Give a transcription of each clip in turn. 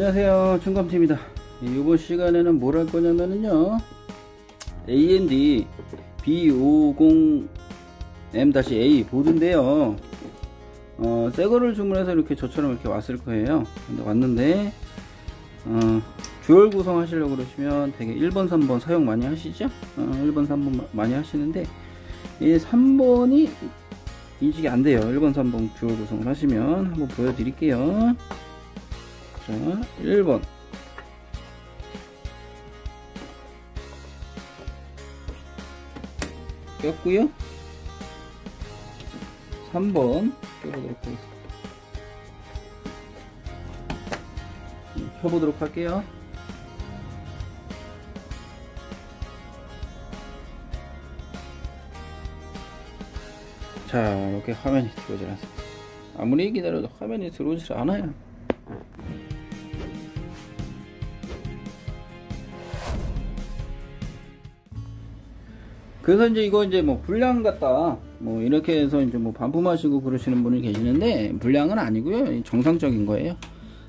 안녕하세요. 충감T입니다. 이번 시간에는 뭘 할 거냐면요. AMD B50M-A 보드인데요. 어, 새거를 주문해서 이렇게 저처럼 이렇게 왔을 거예요. 근데 왔는데 어, dual 구성 하시려고 그러시면 되게 1번 3번 사용 많이 하시죠? 어, 1번 3번 많이 하시는데 이 3번이 인식이 안 돼요. 1번 3번 dual 구성을 하시면 한번 보여드릴게요 자 1번. 꼈고요. 3번 껴보도록 하겠습니다. 켜보도록 할게요. 자 이렇게 화면이 들어오질 않습니다. 아무리 기다려도 화면이 들어오질 않아요 그래서 이제 이거 이제 뭐 불량 같다. 뭐 이렇게 해서 이제 뭐 반품하시고 그러시는 분이 계시는데 불량은 아니고요. 정상적인 거예요.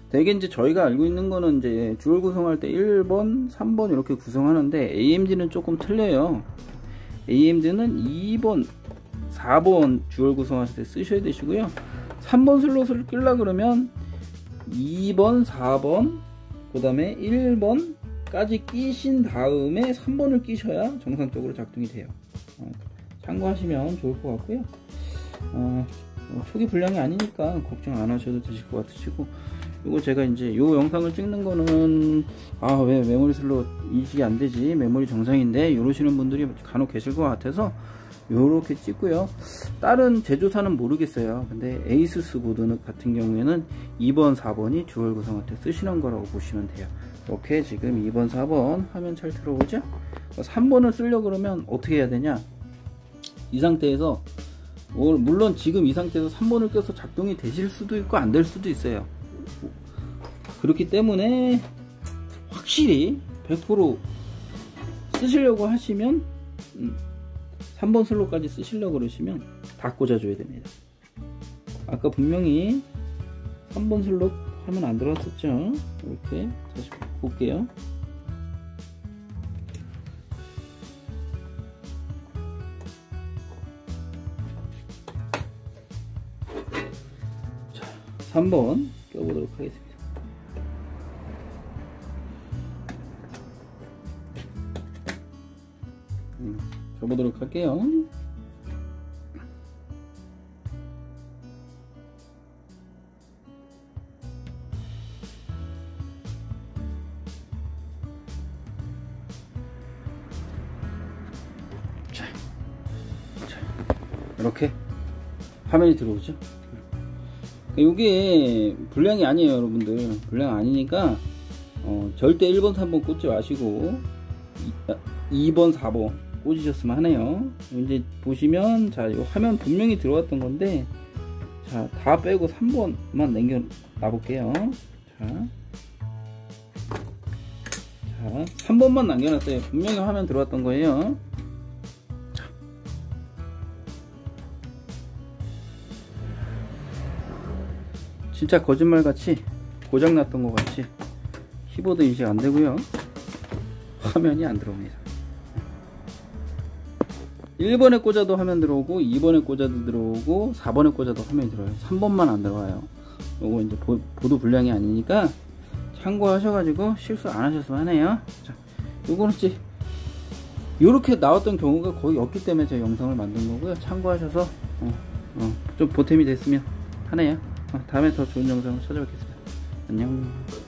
대개 이제 저희가 알고 있는 거는 이제 dual 구성할 때 1번 3번 이렇게 구성하는데 AMD는 조금 틀려요. AMD는 2번 4번 dual 구성하실 때 쓰셔야 되시고요. 3번 슬롯을 낄라 그러면 2번 4번 그 다음에 1번 까지 끼신 다음에 3번을 끼셔야 정상적으로 작동이 돼요. 어, 참고하시면 좋을 것 같고요. 어, 뭐 초기 불량이 아니니까 걱정 안 하셔도 되실 것 같으시고 이거 제가 이제 요 영상을 찍는 거는 아 왜 메모리 슬롯 인식이 안 되지? 메모리 정상인데? 이러시는 분들이 간혹 계실 것 같아서 요렇게 찍고요. 다른 제조사는 모르겠어요. 근데 ASUS 보드 같은 경우에는 2번 4번이 dual 구성할 때 쓰시는 거라고 보시면 돼요 이렇게 지금 2번 4번 화면 잘 들어오죠? 3번을 쓰려 그러면 어떻게 해야 되냐? 이 상태에서 물론 지금 이 상태에서 3번을 껴서 작동이 되실 수도 있고 안 될 수도 있어요. 그렇기 때문에 확실히 100% 쓰시려고 하시면 음, 3번 슬롯까지 쓰시려고 그러시면 다 꽂아줘야 됩니다. 아까 분명히 3번 슬롯 하면 안 들어갔었죠? 이렇게 다시 볼게요. 자 3번 껴보도록 하겠습니다. 음, 껴보도록 할게요 이렇게 화면이 들어오죠? 이게 불량이 아니에요 여러분들. 불량 아니니까 어, 절대 1번 3번 꽂지 마시고 2, 번 4번 꽂으셨으면 하네요. 이제 보시면 자 화면 분명히 들어왔던 건데 자 다 빼고 3번만 남겨 놔 볼게요. 자, 자 3번만 남겨놨어요. 분명히 화면 들어왔던 거예요 진짜 거짓말같이 고장났던 것 같이 키보드 인식 안되고요. 화면이 안 들어옵니다. 1번에 꽂아도 화면 들어오고 2번에 꽂아도 들어오고 4번에 꽂아도 화면이 들어와요. 3번만 안 들어와요. 요거 이제 보, 도 불량이 아니니까 참고하셔가지고 실수 안 하셨으면 하네요. 자 요거는 이제 이렇게 나왔던 경우가 거의 없기 때문에 제가 영상을 만든 거고요. 참고하셔서 어, 어, 좀 보탬이 됐으면 하네요. 어, 다음에 더 좋은 영상으로 찾아뵙겠습니다. 안녕.